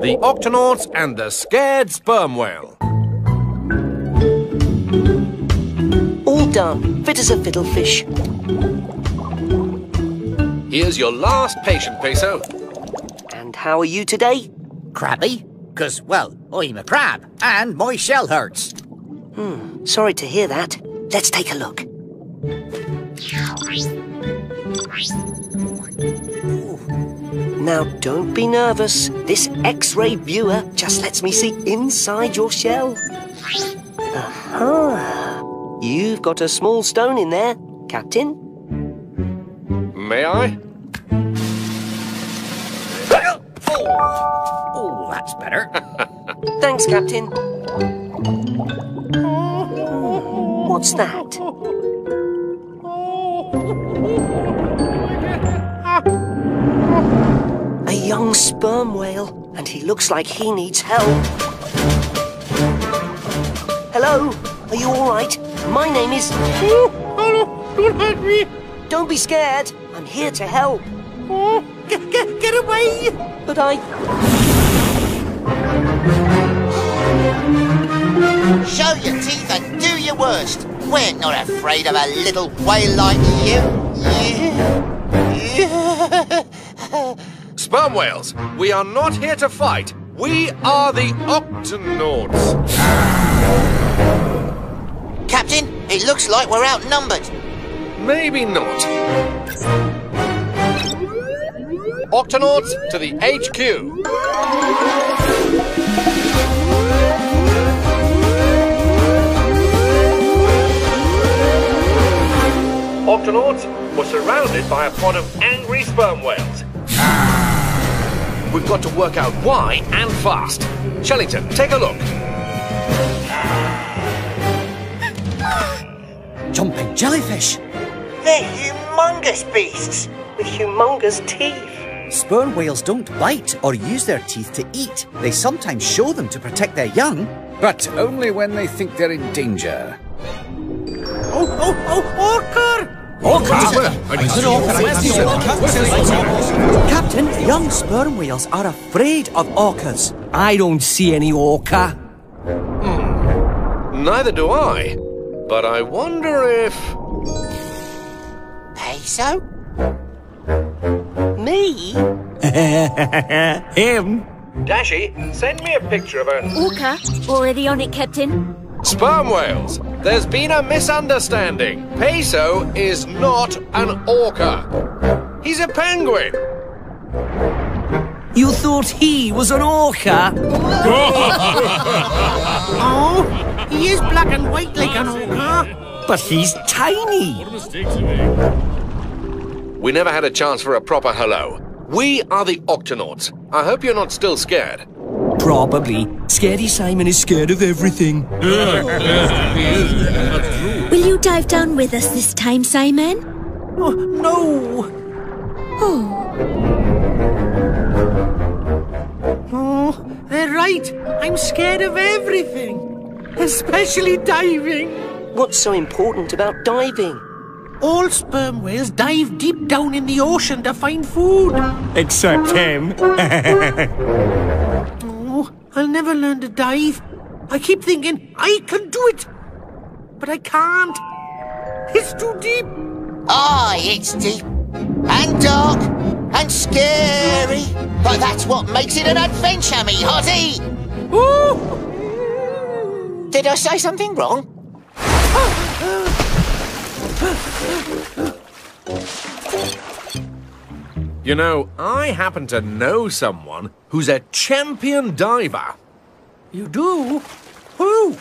The Octonauts and the Scared Sperm Whale. All done. Fit as a fiddlefish. Here's your last patient, Peso. And how are you today? Crabby? Because, well, I'm a crab, and my shell hurts. Hmm, sorry to hear that. Let's take a look. Now, don't be nervous. This X-ray viewer just lets me see inside your shell. Aha! You've got a small stone in there, Captain. May I? Oh, oh that's better. Thanks, Captain. What's that? young sperm whale, and he looks like he needs help. Hello, are you all right? My name is... Oh, oh, don't hurt me. Don't be scared. I'm here to help. Oh, get, get, get away. But I... Show your teeth and do your worst. We're not afraid of a little whale like you. Sperm whales, we are not here to fight. We are the Octonauts. Captain, it looks like we're outnumbered. Maybe not. Octonauts to the HQ. Octonauts were surrounded by a pod of angry sperm whales. We've got to work out why and fast. Shellington, take a look. Jumping jellyfish. They're humongous beasts. With humongous teeth. Sperm whales don't bite or use their teeth to eat. They sometimes show them to protect their young, but only when they think they're in danger. Oh, oh, oh, orca! Captain, young sperm whales are afraid of orcas. I don't see any orca. Hmm. Neither do I. But I wonder if. Peso? Me? Him? Dashi, send me a picture of a. Orca, already on it, Captain. Sperm whales! There's been a misunderstanding. Peso is not an orca. He's a penguin. You thought he was an orca? Oh, he is black and white like an orca. But he's tiny. We never had a chance for a proper hello. We are the Octonauts. I hope you're not still scared. Probably. Scary Simon is scared of everything. Will you dive down with us this time, Simon? Oh, no. Oh, Oh, they're right. I'm scared of everything. Especially diving. What's so important about diving? All sperm whales dive deep down in the ocean to find food. Except him. Oh, I'll never learn to dive. I keep thinking I can do it. But I can't. It's too deep. Aye, it's deep and dark and scary. But that's what makes it an adventure, me hottie. Oh, Did I say something wrong? You know, I happen to know someone who's a champion diver. you do? Who?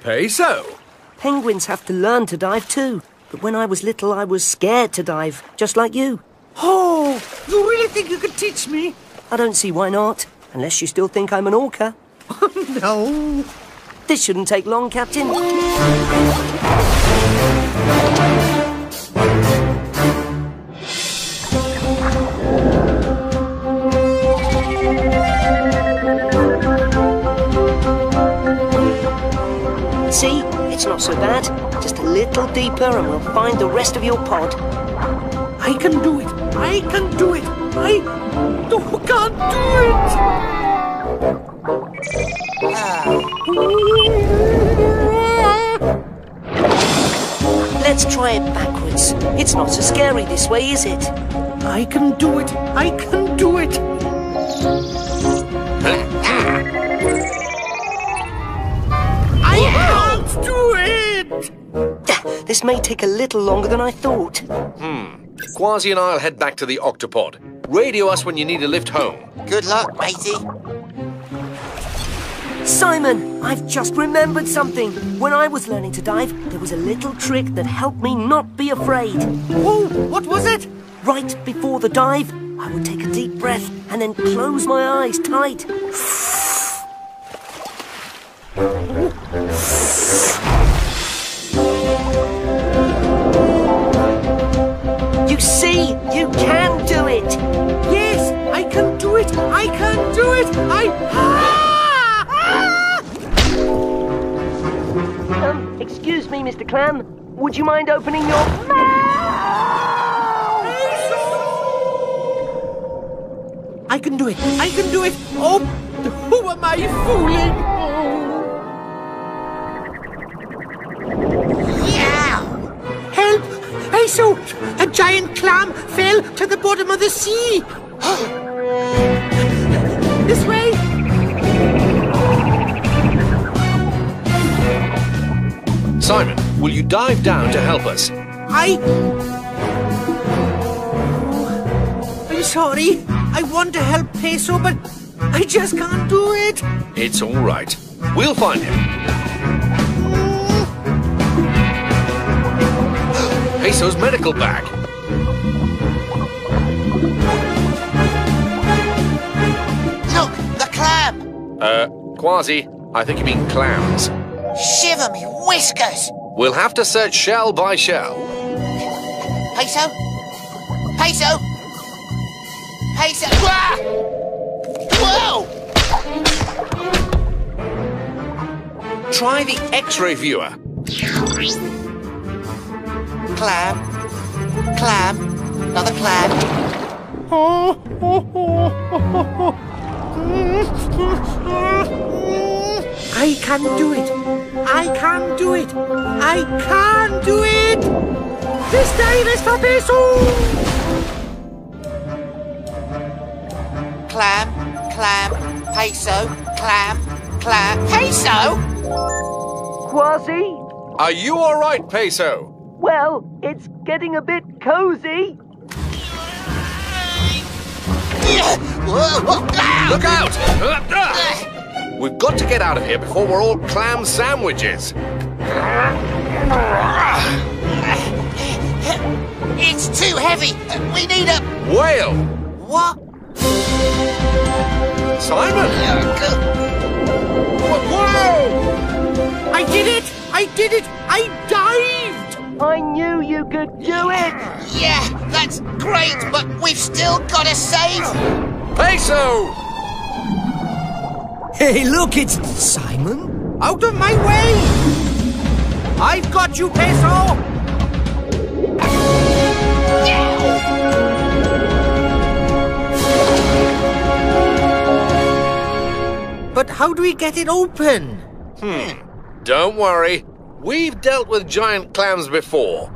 Peso. Penguins have to learn to dive too. But when I was little, I was scared to dive, just like you. Oh, you really think you could teach me? I don't see why not, unless you still think I'm an orca. no. This shouldn't take long, Captain. it's not so bad. Just a little deeper and we'll find the rest of your pod. I can do it! I can do it! I can't do it! Let's try it backwards. It's not so scary this way, is it? I can do it! I can do it! Ah. It. This may take a little longer than I thought. Hmm. Kwazii and I'll head back to the octopod. Radio us when you need a lift home. Good luck, matey. Simon, I've just remembered something. When I was learning to dive, there was a little trick that helped me not be afraid. Oh, what was it? Right before the dive, I would take a deep breath and then close my eyes tight. You see, you can do it. Yes, I can do it. I can do it. I. Ah! Ah! Um, excuse me, Mr. Clam. Would you mind opening your mouth? I can do it. I can do it. Oh, who am I fooling? Peso! A giant clam fell to the bottom of the sea. this way. Simon, will you dive down to help us? I. I'm sorry. I want to help Peso, but I just can't do it. It's all right. We'll find him. Peso's medical bag. Look, the clam! Uh, Kwazii, I think you mean clams. Shiver me whiskers! We'll have to search shell by shell. Peso? Peso? Peso? Ah! Whoa! Try the X-ray viewer. Clam. Clam. Another clam. I can do it. I can do it. I can do it. This dive is for Peso. Clam. Clam. Peso. Clam. Clam. Peso? Kwazii? Are you all right, Peso? Well, it's getting a bit cozy. Whoa, whoa! Look out! We've got to get out of here before we're all clam sandwiches. It's too heavy. We need a. Whale! What? Simon! Whoa! I did it. I did it. I dived. I knew you could do it. Yeah, that's great, but we've still got to save. Peso! Hey, look, it's Simon. Out of my way. I've got you, Peso. But how do we get it open? Hmm. Don't worry. We've dealt with giant clams before.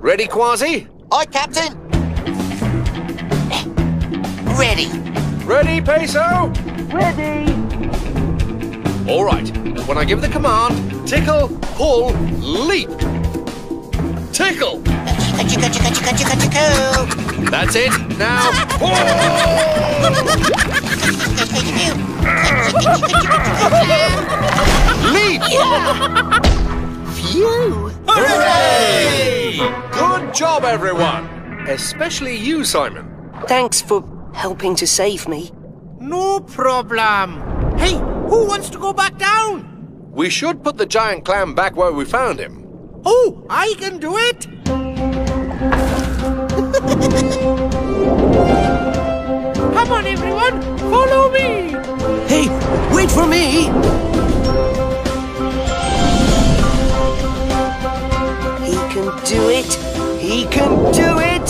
Ready, Kwazii? Aye, Captain. Ready. Ready, Peso? Ready? All right. When I give the command, tickle, pull, leap. Tickle. That's it. Now, pull. Leap. Phew. Hooray! Good job, everyone. Especially you, Simon. Thanks for helping to save me. No problem. Hey, who wants to go back down? We should put the giant clam back where we found him. Oh, I can do it. Come on, everyone, follow me. Hey, wait for me. Do do it.